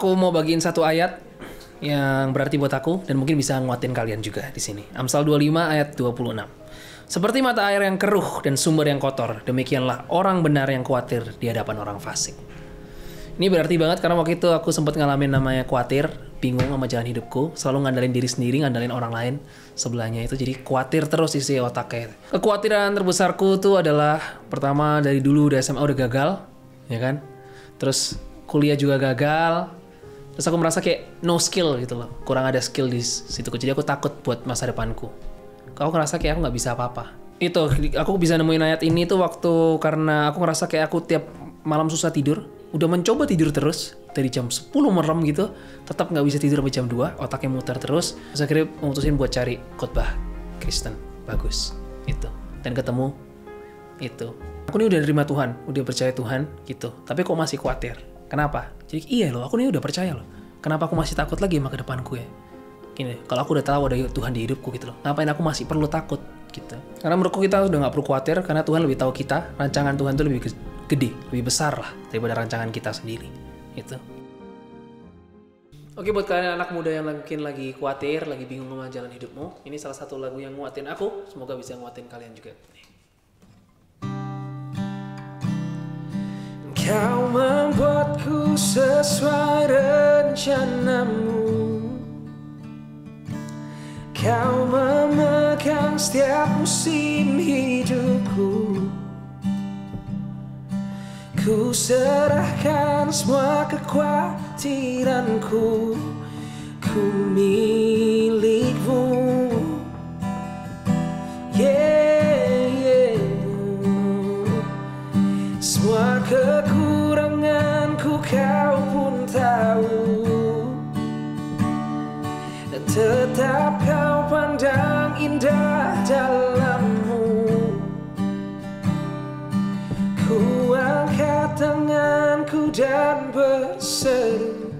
Aku mau bagiin satu ayat yang berarti buat aku dan mungkin bisa nguatin kalian juga di sini. Amsal 25 ayat 26. Seperti mata air yang keruh dan sumber yang kotor, demikianlah orang benar yang khawatir di hadapan orang fasik. Ini berarti banget karena waktu itu aku sempat ngalamin namanya khawatir, bingung sama jalan hidupku, selalu ngandalin diri sendiri, ngandalin orang lain sebelahnya itu jadi khawatir terus isi otaknya. Kekhawatiran terbesarku tuh adalah pertama dari dulu udah SMA udah gagal, ya kan? Terus kuliah juga gagal, terus aku merasa kayak no skill gitu loh. Kurang ada skill di situ. Jadi aku takut buat masa depanku. Aku ngerasa kayak aku nggak bisa apa-apa. Itu aku bisa nemuin ayat ini tuh waktu karena aku ngerasa kayak aku tiap malam susah tidur. Udah mencoba tidur terus dari jam 10 merem gitu tetap nggak bisa tidur sampai jam 2 otaknya muter terus. Terus akhirnya memutusin buat cari khotbah Kristen. Bagus. Itu. Dan ketemu itu. Aku ini udah nerima Tuhan udah percaya Tuhan gitu. Tapi kok masih khawatir Kenapa? Jadi iya loh, aku ini udah percaya loh. Kenapa aku masih takut lagi sama ke depanku ya? Gini, kalau aku udah tahu ada Tuhan di hidupku gitu loh. Ngapain aku masih perlu takut gitu? Karena menurutku kita udah nggak perlu khawatir karena Tuhan lebih tahu kita. Rancangan Tuhan itu lebih gede, lebih besar lah daripada rancangan kita sendiri. Itu. Oke buat kalian anak muda yang mungkin lagi khawatir, lagi bingung sama jalan hidupmu, ini salah satu lagu yang nguatin aku. Semoga bisa nguatin kalian juga. Kau sesuai rencanamu. Kau memegang setiap musim hidupku. Ku serahkan semua kekhawatiranku. Ku milikmu Dan tetap kau pandang indah dalammu. Ku angkat tanganku dan berseru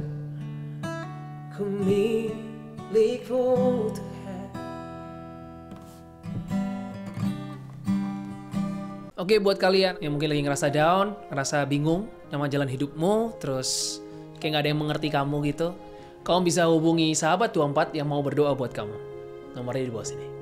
Ku milikmu Tuhan. Oke buat kalian yang mungkin lagi ngerasa down, ngerasa bingung sama jalan hidupmu, terus kayak nggak ada yang mengerti kamu gitu, kamu bisa hubungi sahabat 24 yang mau berdoa buat kamu. Nomornya di bawah sini.